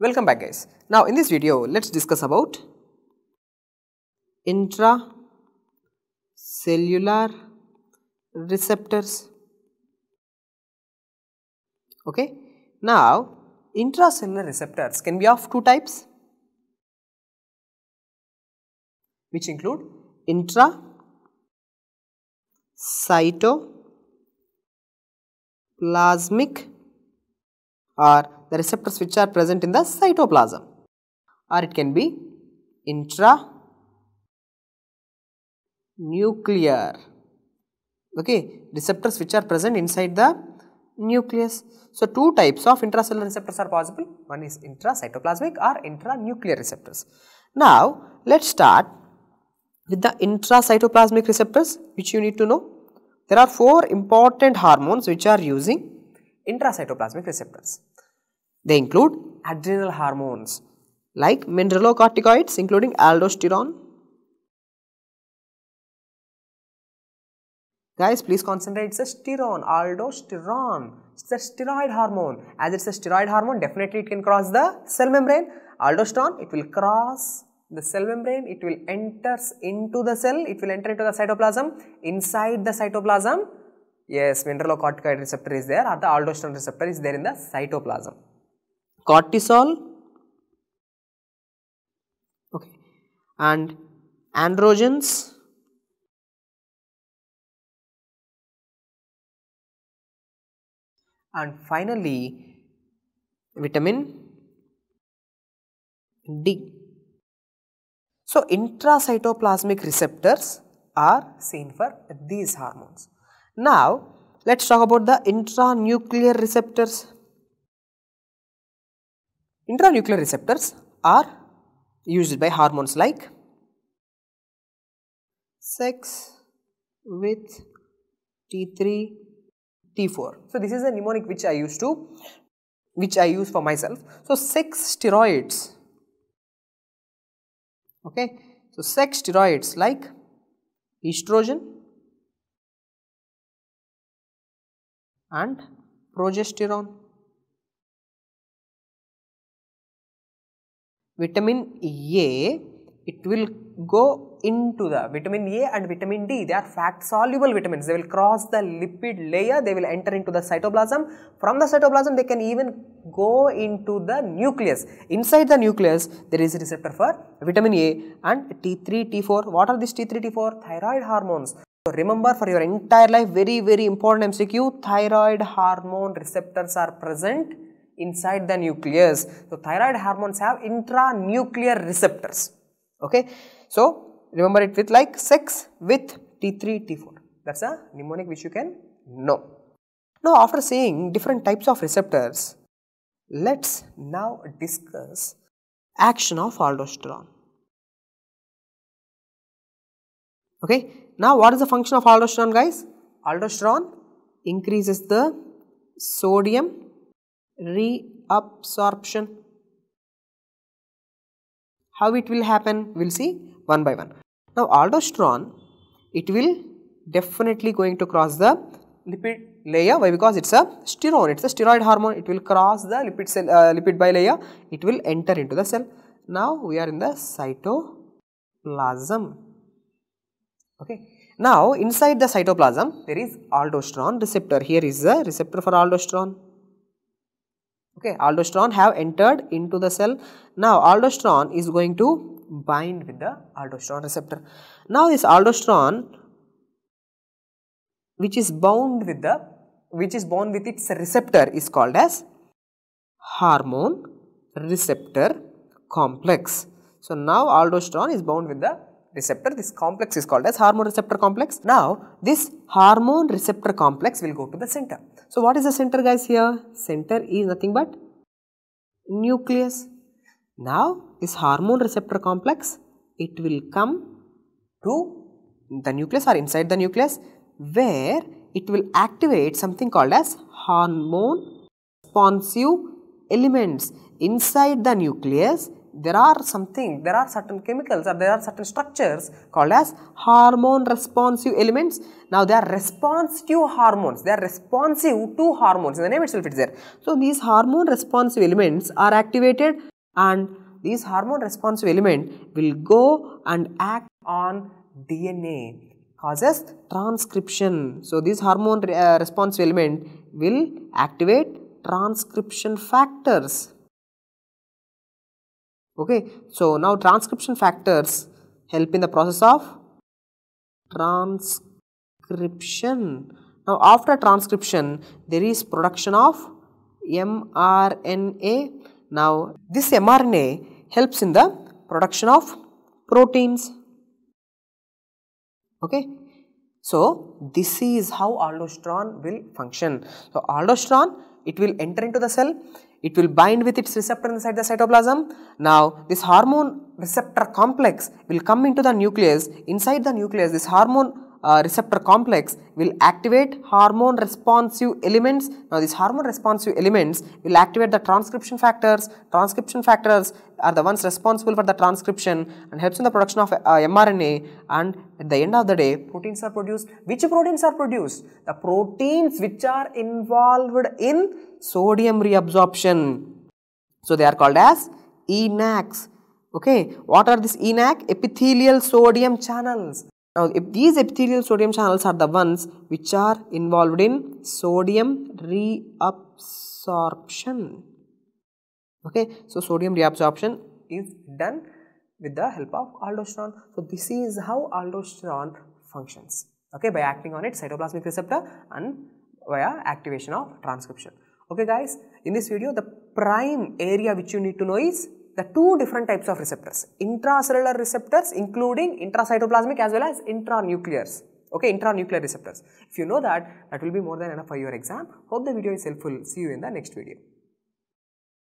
Welcome back guys. Now in this video let's discuss about intracellular receptors. Okay. Now intracellular receptors can be of two types which include intra or the receptors which are present in the cytoplasm or it can be intra nuclear okay receptors which are present inside the nucleus. So two types of intracellular receptors are possible. One is intracytoplasmic or intranuclear receptors. Now let's start with the intracytoplasmic receptors which you need to know. There are four important hormones which are using intracytoplasmic receptors they include adrenal hormones like mineralocorticoids including aldosterone. Guys, please concentrate. It's a sterone, aldosterone. It's a steroid hormone. As it's a steroid hormone, definitely it can cross the cell membrane. Aldosterone, it will cross the cell membrane. It will enters into the cell. It will enter into the cytoplasm. Inside the cytoplasm, yes, mineralocorticoid receptor is there or the aldosterone receptor is there in the cytoplasm cortisol okay and androgens and finally vitamin D. So, intracytoplasmic receptors are seen for these hormones. Now, let us talk about the intranuclear receptors. Intranuclear receptors are used by hormones like sex with T3, T4. So, this is a mnemonic which I used to which I use for myself. So, sex steroids okay. So, sex steroids like estrogen and progesterone vitamin A it will go into the vitamin A and vitamin D. They are fat soluble vitamins. They will cross the lipid layer. They will enter into the cytoplasm. From the cytoplasm they can even go into the nucleus. Inside the nucleus there is a receptor for vitamin A and T3 T4 what are these T3 T4 thyroid hormones. So remember for your entire life very very important MCQ thyroid hormone receptors are present inside the nucleus. So, thyroid hormones have intranuclear receptors. Okay. So, remember it with like sex with T3, T4. That is a mnemonic which you can know. Now, after seeing different types of receptors, let us now discuss action of aldosterone. Okay. Now, what is the function of aldosterone guys? Aldosterone increases the sodium reabsorption. How it will happen? We will see one by one. Now aldosterone, it will definitely going to cross the lipid layer. Why? Because it's a sterone, it's a steroid hormone. It will cross the lipid cell, uh, lipid bilayer. It will enter into the cell. Now we are in the cytoplasm. Okay. Now inside the cytoplasm, there is aldosterone receptor. Here is the receptor for aldosterone okay aldosterone have entered into the cell. Now aldosterone is going to bind with the aldosterone receptor. Now this aldosterone which is bound with the which is bound with its receptor is called as hormone receptor complex. So now aldosterone is bound with the receptor. This complex is called as hormone receptor complex. Now this hormone receptor complex will go to the center so what is the center guys here? Center is nothing but nucleus. Now this hormone receptor complex it will come to the nucleus or inside the nucleus where it will activate something called as hormone responsive elements inside the nucleus there are something, there are certain chemicals or there are certain structures called as hormone responsive elements. Now they are responsive hormones, they are responsive to hormones, in the name itself it is there. So these hormone responsive elements are activated and these hormone responsive element will go and act on DNA causes transcription. So this hormone uh, responsive element will activate transcription factors okay so now transcription factors help in the process of transcription. Now after transcription there is production of mRNA. Now this mRNA helps in the production of proteins. Okay so this is how aldosterone will function. So aldosterone it will enter into the cell it will bind with its receptor inside the cytoplasm. Now, this hormone receptor complex will come into the nucleus. Inside the nucleus, this hormone uh, receptor complex will activate hormone responsive elements. Now, these hormone responsive elements will activate the transcription factors. Transcription factors are the ones responsible for the transcription and helps in the production of uh, mRNA and at the end of the day, proteins are produced. Which proteins are produced? The proteins which are involved in sodium reabsorption. So, they are called as ENaCs. Okay, what are these ENaC? Epithelial sodium channels. Now, if these epithelial sodium channels are the ones which are involved in sodium reabsorption. Okay, so sodium reabsorption is done with the help of aldosterone. So, this is how aldosterone functions. Okay, by acting on its cytoplasmic receptor and via activation of transcription. Okay guys, in this video the prime area which you need to know is the two different types of receptors. Intracellular receptors including intracytoplasmic as well as intranuclears. Okay, intranuclear receptors. If you know that, that will be more than enough for your exam. Hope the video is helpful. See you in the next video.